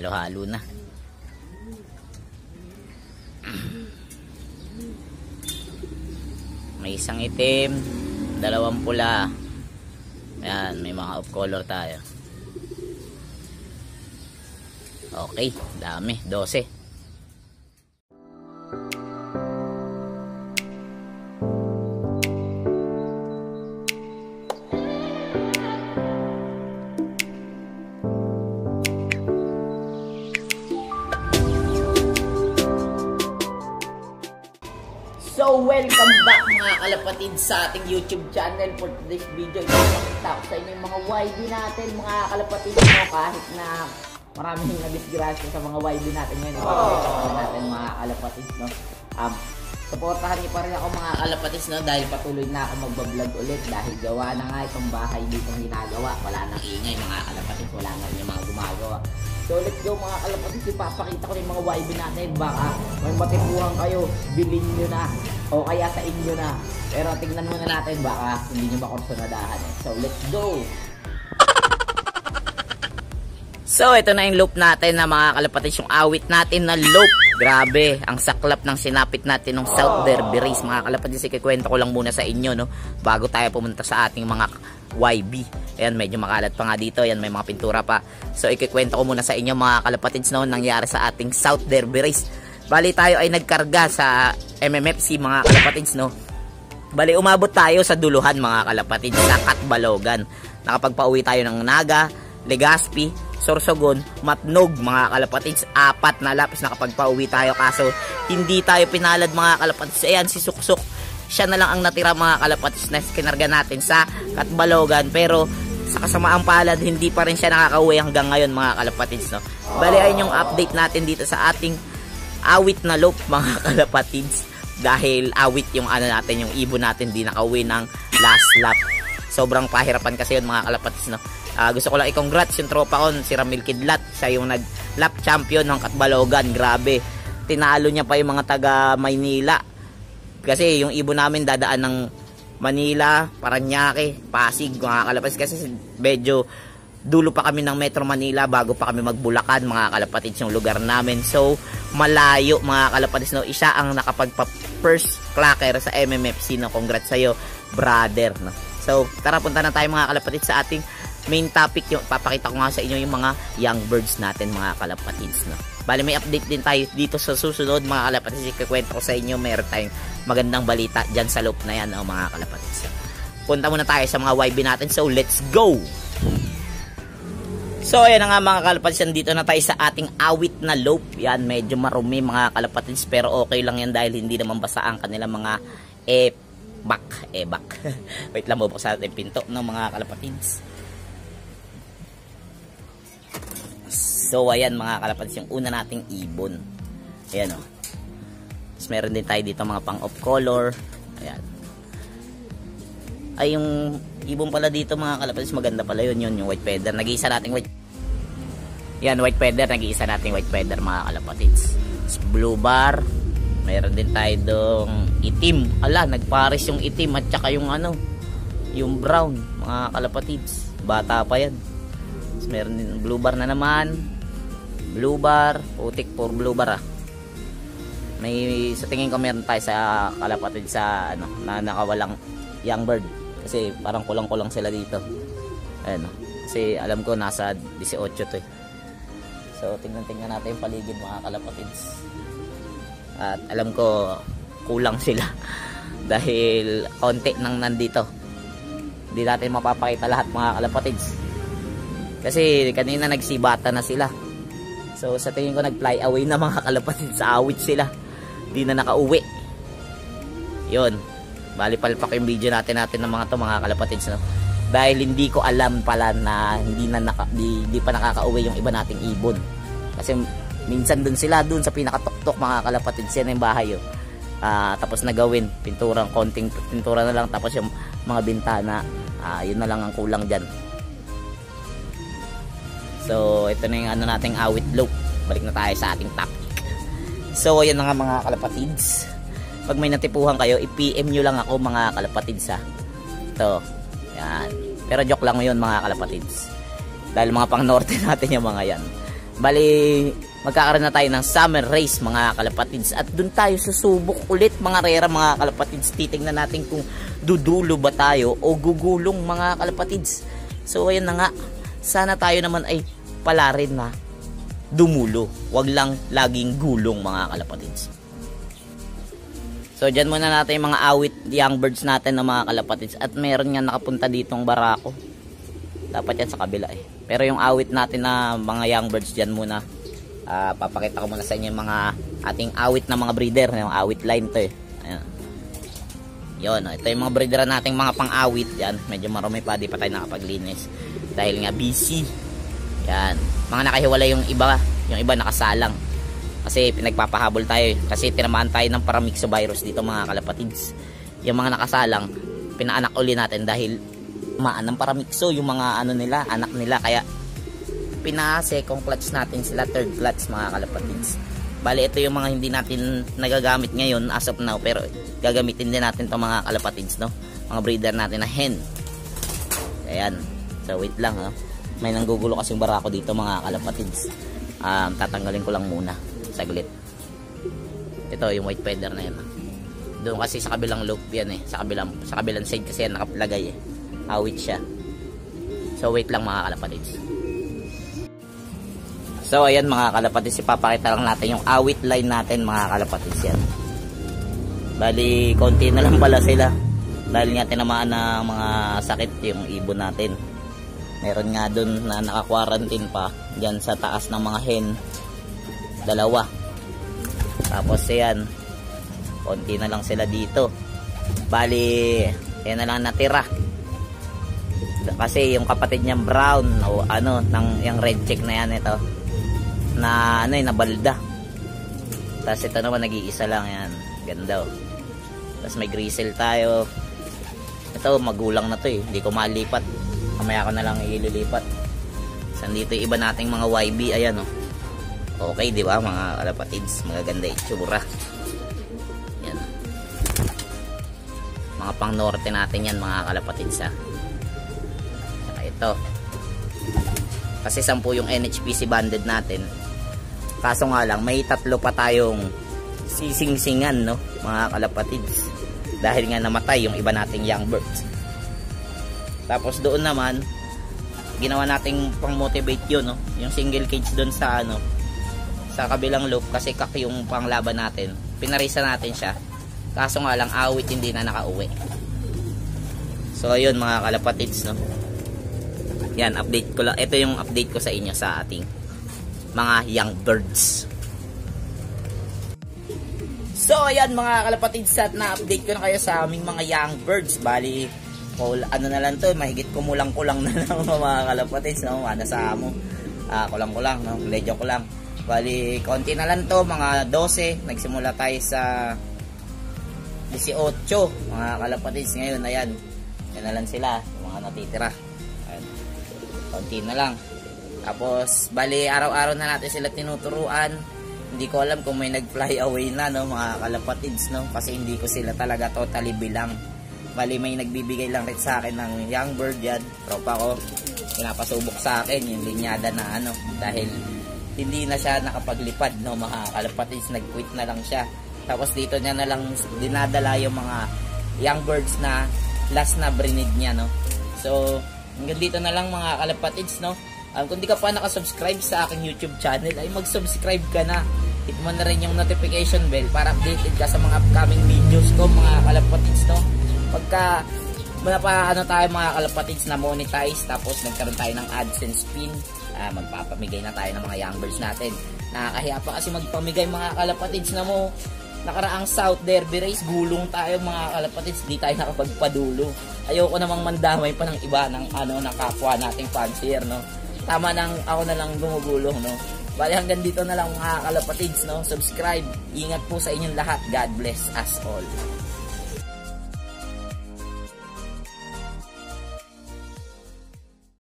halo-halo na. May isang itim, dalawang pula. Ayan, may mga off color tayo. Okay, dami, 12. So, welcome back mga kalapatid sa ating YouTube channel for today's video. Ipapakita ko sa inyo yung mga YB natin mga kalapatid mo kahit na maraming nabisgrasya sa mga YB natin ngayon. Ipapakita ko natin mga kalapatid no. Um, supportahan niyo pa rin ako mga kalapatid no dahil patuloy na ako magbablog ulit dahil gawa na nga itong bahay dito ginagawa. Wala nang ingay mga kalapatid. Wala na rin yung mga gumagawa. So let's go mga kalapatid, ipapakita ko rin mga YB natin. Baka may matipuhan kayo, bilhin nyo na. O kaya sa inyo na. Pero tingnan muna natin, baka hindi nyo makursunadahan. Eh. So let's go! So ito na yung loop natin na mga kalapatid, yung awit natin na loop. Grabe, ang saklap ng sinapit natin ng South Derby Race. Mga kalapatid, ikikwento ko lang muna sa inyo, no? Bago tayo pumunta sa ating mga YB. Ayan, medyo makalat pa nga dito. Ayan, may mga pintura pa. So, ikikwento ko muna sa inyo mga kalapatids no, nangyari sa ating South Derby Race. Bali tayo ay nagkarga sa MMFC mga kalapatids no. Bali umabot tayo sa duluhan mga kalapatids sa Katbalogan. Nakapagpauwi tayo ng Naga, Legazpi, Sorsogon, Matnog mga kalapatids. Apat na laps nakapagpauwi tayo kaso hindi tayo pinalad mga kalapatids. Ayan si Suksuk siya na lang ang natira mga kalapatis na kinarga natin sa Katbalogan pero sa kasamaang palad hindi pa rin siya nakakauwi hanggang ngayon mga kalapatids no. Bali ayun yung update natin dito sa ating awit na loop mga kalapatids dahil awit yung ano natin yung ibon natin di nakauwi ng last lap. Sobrang pahirapan kasi yun mga kalapatids no. Uh, gusto ko lang i-congrats yung tropa ko si Ramil Kidlat. Siya yung nag lap champion ng Katbalogan. Grabe. Tinalo niya pa yung mga taga Maynila kasi yung ibon namin dadaan ng Manila, Paranaque, Pasig, mga kalapatid kasi medyo dulo pa kami ng Metro Manila bago pa kami magbulakan mga kalapatid yung lugar namin. So, malayo mga kalapatid no, isa ang nakapagpa first clacker sa MMFC no. Congrats sa iyo, brother no. So, tara punta na tayo mga kalapatid sa ating main topic yung papakita ko nga sa inyo yung mga young birds natin mga kalapatids no. Bali may update din tayo dito sa susunod mga kalapatids. Ikakwento ko sa inyo meron tayong magandang balita dyan sa loop na yan oh, mga kalapatids. Punta muna tayo sa mga YB natin. So let's go! So ayan nga mga kalapatids. Dito na tayo sa ating awit na loop. Yan medyo marumi mga kalapatids. Pero okay lang yan dahil hindi naman basa ang kanilang mga ebak. Ebak. Wait lang bubuksan natin pinto ng mga kalapatids. So, ayan mga kalapatids, yung una nating ibon. Ayan o. Oh. Tapos meron din tayo dito mga pang off color. Ayan. Ay, yung ibon pala dito mga kalapatids, maganda pala yun, yun, yung white feather. Nag-iisa nating white yan, white feather, nag-iisa nating white feather mga kalapatids. Blue bar. Meron din tayo dong itim. Ala, nagpares yung itim at saka yung ano, yung brown mga kalapatids. Bata pa yan. Meron din blue bar na naman blue bar putik for blue bar ah. May sa tingin ko meron tayo sa kalapatid sa ano na nakawalang young bird. Kasi parang kulang-kulang sila dito. Ayun oh. kasi alam ko nasa 18 to eh. So tingnan-tingnan natin yung paligid mga kalapatids at alam ko kulang sila dahil konti nang nandito. Hindi natin mapapakita lahat mga kalapatids kasi kanina nagsibata na sila So sa tingin ko nag-fly away na mga kalapatid sa awit sila. Hindi na nakauwi. Yun. Bali palpak yung video natin natin ng mga to mga kalapatids no. Dahil hindi ko alam pala na hindi na naka, di, di pa nakakauwi yung iba nating ibon. Kasi minsan dun sila dun sa pinakatuktok mga kalapatids yan yung bahay yun. Uh, tapos nagawin pinturang konting pintura na lang tapos yung mga bintana uh, yun na lang ang kulang dyan So, ito na yung ano nating awit loop. Balik na tayo sa ating topic. So, ayan na nga mga kalapatids. Pag may natipuhan kayo, i-PM nyo lang ako mga kalapatids ha. Ito. Yan. Pero joke lang yun mga kalapatids. Dahil mga pang norte natin yung mga yan. Bali, magkakaroon na tayo ng summer race mga kalapatids. At dun tayo susubok ulit mga rera mga kalapatids. Titignan natin kung dudulo ba tayo o gugulong mga kalapatids. So ayun na nga, sana tayo naman ay pala rin na dumulo. Wag lang laging gulong mga kalapatids. So dyan muna natin yung mga awit young birds natin ng mga kalapatids. At meron nga nakapunta ditong barako. Dapat yan sa kabila eh. Pero yung awit natin na mga young birds dyan muna. Uh, papakita ko muna sa inyo yung mga ating awit na mga breeder. Yung awit line to eh. Ayan. Yun, ito yung mga breeder nating mga pang-awit. Yan, medyo marami pa, di pa tayo nakapaglinis. Dahil nga busy. Yan. Mga nakahiwala yung iba, yung iba nakasalang. Kasi pinagpapahabol tayo. Eh. Kasi tinamaan tayo ng paramyxovirus dito mga kalapatids. Yung mga nakasalang, pinaanak uli natin dahil maan ng paramixo yung mga ano nila, anak nila kaya pina-second clutch natin sila, third clutch mga kalapatids. Bali ito yung mga hindi natin nagagamit ngayon as of now pero gagamitin din natin to mga kalapatids no. Mga breeder natin na hen. Ayan. So wait lang ha. May nanggugulo kasing barako dito mga kalapatids. Um, tatanggalin ko lang muna. Saglit. Ito yung white feather na yan. Doon kasi sa kabilang loop yan eh. Sa kabilang, sa kabilang side kasi yan nakapalagay eh awit siya so wait lang mga kalapatids so ayan mga kalapatids ipapakita lang natin yung awit line natin mga kalapatids yan bali konti na lang pala sila dahil nga tinamaan na mga sakit yung ibon natin meron nga dun na naka-quarantine pa dyan sa taas ng mga hen. Dalawa. Tapos yan konti na lang sila dito. Bali yan na lang natira. Kasi yung kapatid niyang brown o ano ng yung red check na yan ito na ano eh nabalda. Tapos ito naman nag-iisa lang yan ganda oh. Tapos may grizzle tayo. Ito magulang na to eh. Hindi ko malipat mamaya ko na lang ililipat. Sandito yung iba nating mga YB ayan oh. Okay di ba mga kalapatids magaganda itsura. Yan mga pang norte natin yan mga kalapatids ha. Ito. Kasi 10 yung NHPC banded natin. Kaso nga lang may tatlo pa tayong sisingsingan no mga kalapatids dahil nga namatay yung iba nating young birds tapos doon naman ginawa nating pang motivate yun no yung single cage doon sa ano sa kabilang loop kasi kak yung panglaban natin pinarisa natin siya kaso nga lang awit hindi na nakauwi so ayun mga kalapatids no yan, update ko lang. Ito yung update ko sa inyo sa ating mga young birds. So, ayan mga kalapatids at na-update ko na kayo sa aming mga young birds. Bali, oh, ano na lang to, mahigit kumulang-kulang na lang mga kalapatids. No? Ano sa mo? Ah, kulang-kulang, no? Medyo kulang. Bali, konti na lang to, mga 12. Nagsimula tayo sa 18, mga kalapatids. Ngayon, ayan. Yan na lang sila, mga natitira konti na lang tapos bali araw-araw na natin sila tinuturuan hindi ko alam kung may nag-fly away na no mga kalapatids no kasi hindi ko sila talaga totally bilang bali may nagbibigay lang rin sa akin ng young bird yan tropa ko pinapasubok sa akin yung linyada na ano dahil hindi na siya nakapaglipad no mga kalapatids nag-quit na lang siya tapos dito niya na lang dinadala yung mga young birds na last na breed niya no so Hanggang dito na lang mga kalapatids, no? Um, kung di ka pa nakasubscribe sa aking YouTube channel, ay mag-subscribe ka na. Hit mo na rin yung notification bell para updated ka sa mga upcoming videos ko, mga kalapatids, no? Pagka pa ano tayo mga kalapatids na monetize tapos nagkaroon tayo ng AdSense pin uh, magpapamigay na tayo ng mga young birds natin nakakahiya pa kasi magpamigay mga kalapatids na mo nakaraang South Derby race, gulong tayo mga kalapatids, di tayo nakapagpadulo. Ayoko namang mandamay pa ng iba ng ano ng kapwa nating fancier, no. Tama nang ako na lang gumugulong, no. Bali hanggang dito na lang mga kalapatids, no. Subscribe. Ingat po sa inyong lahat. God bless us all.